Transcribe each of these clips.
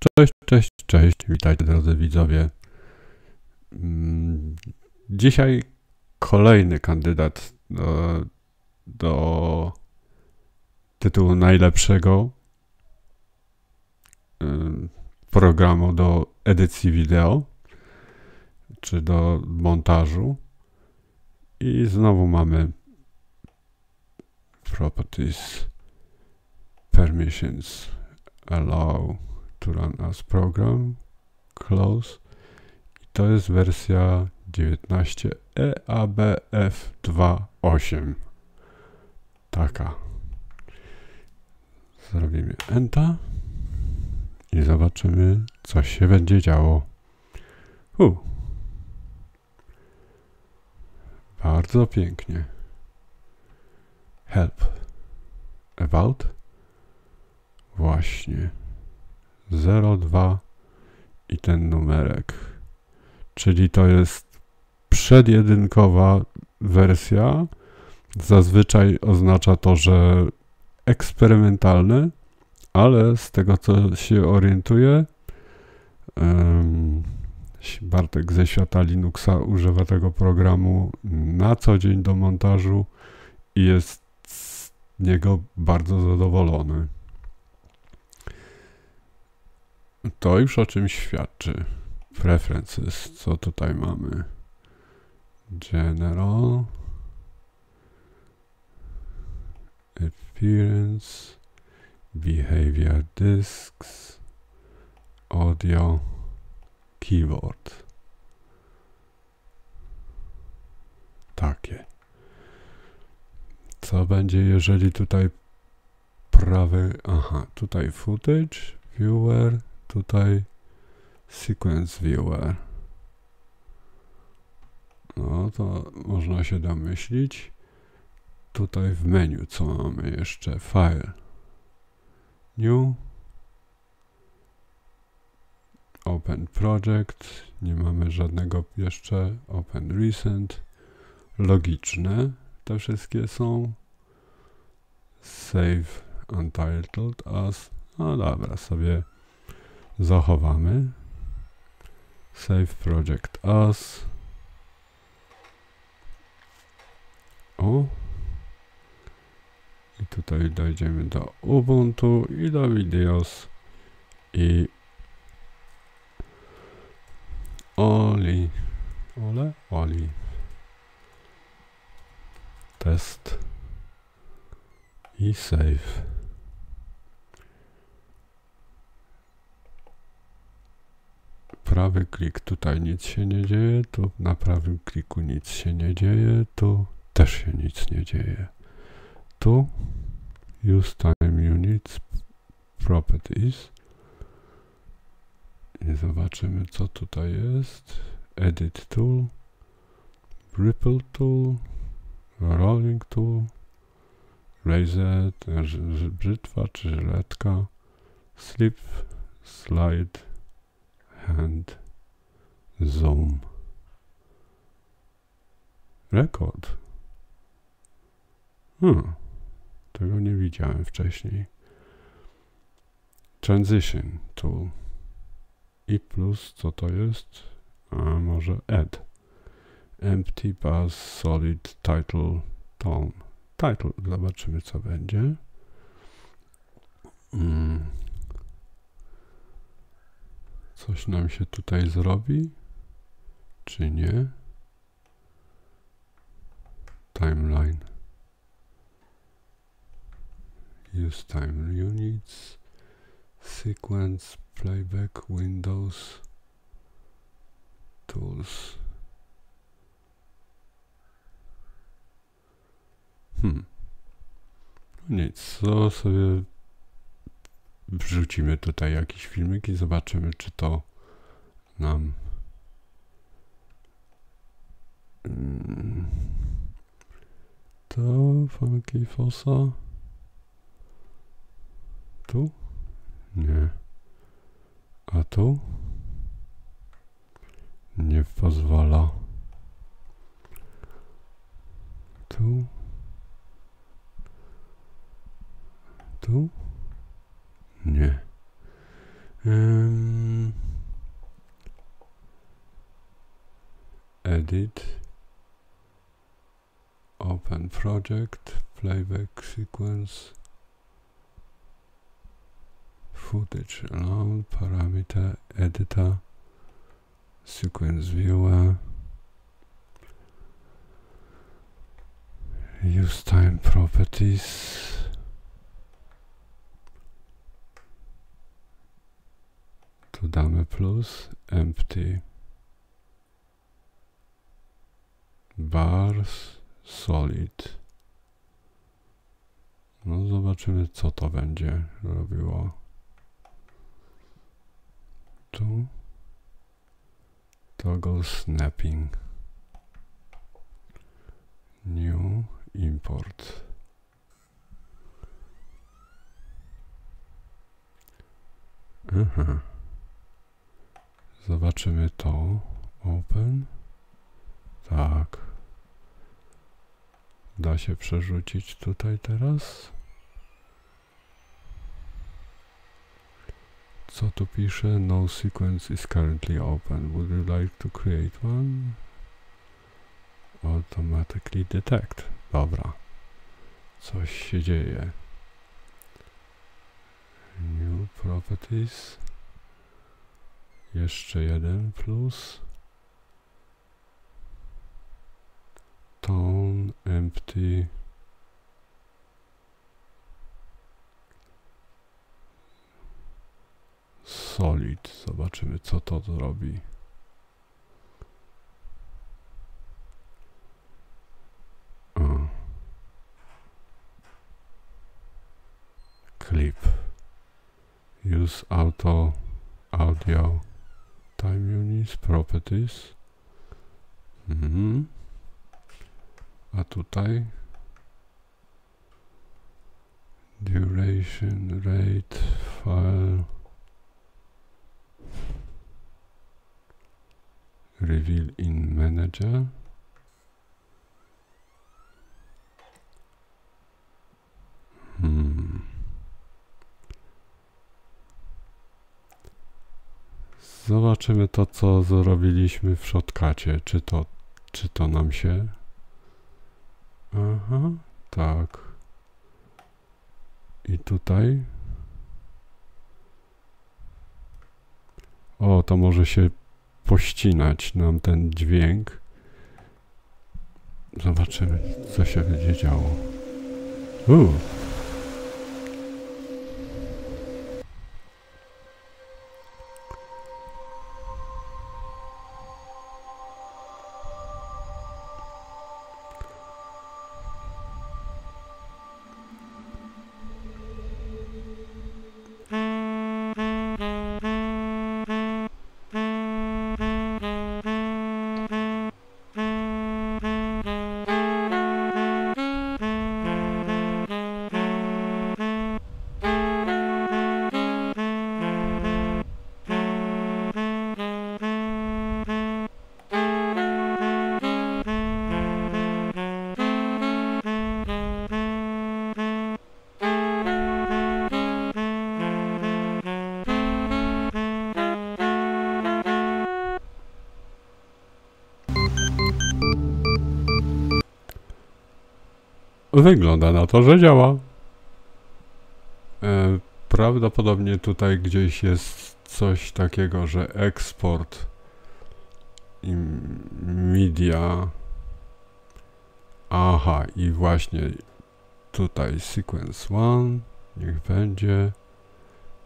Cześć, cześć, cześć. Witajcie drodzy widzowie. Mm, Dzisiaj kolejny kandydat do, do tytułu najlepszego programu do edycji wideo czy do montażu. I znowu mamy properties, permissions, allow to run as program, close. I to jest wersja 19 EABF28. Taka. Zrobimy Enter i zobaczymy, co się będzie działo. U. Bardzo pięknie. Help. About. Właśnie. 02 i ten numerek. Czyli to jest przedjedynkowa wersja. Zazwyczaj oznacza to, że eksperymentalny, ale z tego co się orientuję, um, Bartek ze świata Linuxa używa tego programu na co dzień do montażu i jest z niego bardzo zadowolony. To już o czymś świadczy. Preferences, co tutaj mamy? General. Appearance. Behavior disks. Audio. Keyboard. Takie. Co będzie, jeżeli tutaj prawy... Aha, tutaj footage, viewer, tutaj sequence viewer. No to można się domyślić. Tutaj w menu co mamy jeszcze? File. New. Open Project. Nie mamy żadnego jeszcze. Open Recent. Logiczne. Te wszystkie są. Save Untitled as. No dobra, sobie zachowamy. Save project as. O. I tutaj dojdziemy do Ubuntu i do Videos i Oli. Ole? Oli. Test i save. Prawy klik, tutaj nic się nie dzieje, tu na prawym kliku nic się nie dzieje, tu też się nic nie dzieje. Tu use time units properties i zobaczymy co tutaj jest. Edit tool, ripple tool, rolling tool, razor, brzytwa czy żyletka, slip, slide, hand zoom rekord. Hmm, tego nie widziałem wcześniej. Transition tool. I plus, co to jest? A może add. Empty pass solid title tone. Title, zobaczymy co będzie. Hmm. Coś nam się tutaj zrobi? Czy nie? Timeline. Use time units. Sequence playback Windows Tools. Hmm. No nic, co sobie wrzucimy tutaj jakiś filmik i zobaczymy, czy to nam mm, to funky fosa tu? Nie. A tu? Nie pozwala. Tu? Tu? No. Edit. Open project. Playback sequence. Footage allowed. Parameter. Editor. Sequence viewer. Use time properties. Tu damy plus, empty, bars, solid. No zobaczymy co to będzie robiło. Tu toggle snapping new import Aha. Zobaczymy to. Open. Tak. Da się przerzucić tutaj teraz? Co tu pisze? No sequence is currently open. Would you like to create one? Automatically detect. Dobra. Coś się dzieje. New properties. Jeszcze jeden plus. Tone empty. Solid. Zobaczymy co to zrobi. Clip. Use auto audio time units properties. Mhm. A tutaj duration rate file reveal in manager Zobaczymy to, co zrobiliśmy w shotcucie. Czy to, czy to nam się... Aha, tak. I tutaj... O, to może się pościnać nam ten dźwięk. Zobaczymy, co się będzie działo. Uuu. Wygląda na to, że działa. E, prawdopodobnie tutaj gdzieś jest coś takiego, że eksport i media. Aha, i właśnie tutaj sequence 1, niech będzie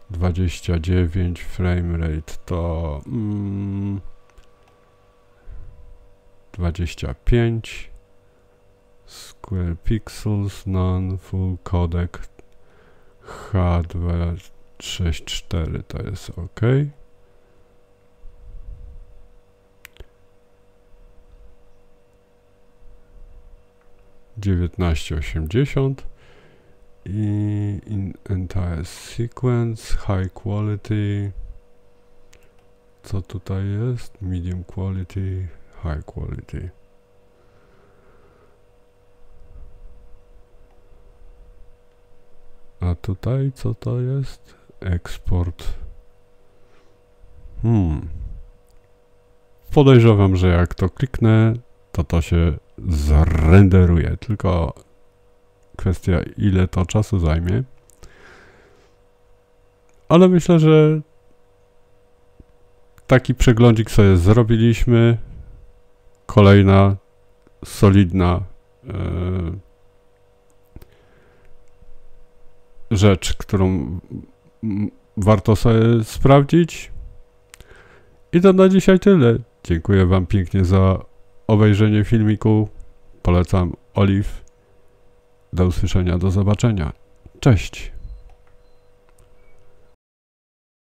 29 frame rate to mm, 25 Square Pixels Non-Full Codec H264 to jest OK. Dziewiętnaście osiemdziesiąt i in entire sequence high quality. Co tutaj jest? Medium quality high quality A tutaj co to jest? Eksport. Hmm. podejrzewam, że jak to kliknę, to to się zrenderuje. Tylko kwestia, ile to czasu zajmie. Ale myślę, że taki przeglądzik sobie zrobiliśmy. Kolejna solidna e, rzecz, którą warto sobie sprawdzić. I to na dzisiaj tyle. Dziękuję Wam pięknie za obejrzenie filmiku. Polecam Olive. Do usłyszenia, do zobaczenia. Cześć.